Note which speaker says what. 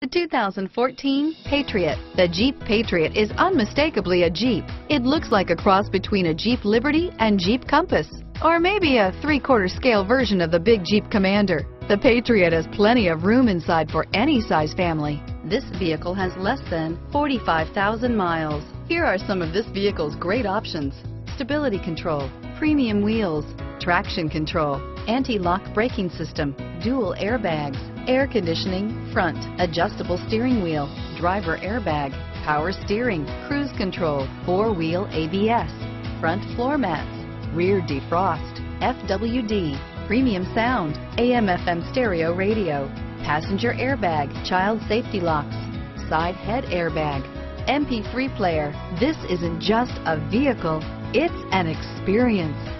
Speaker 1: The 2014 Patriot. The Jeep Patriot is unmistakably a Jeep. It looks like a cross between a Jeep Liberty and Jeep Compass, or maybe a three-quarter scale version of the big Jeep Commander. The Patriot has plenty of room inside for any size family. This vehicle has less than 45,000 miles. Here are some of this vehicle's great options. Stability control, premium wheels, traction control, anti-lock braking system, dual airbags, air conditioning, front, adjustable steering wheel, driver airbag, power steering, cruise control, four-wheel ABS, front floor mats, rear defrost, FWD, premium sound, AM FM stereo radio, passenger airbag, child safety locks, side head airbag, MP3 player. This isn't just a vehicle, it's an experience.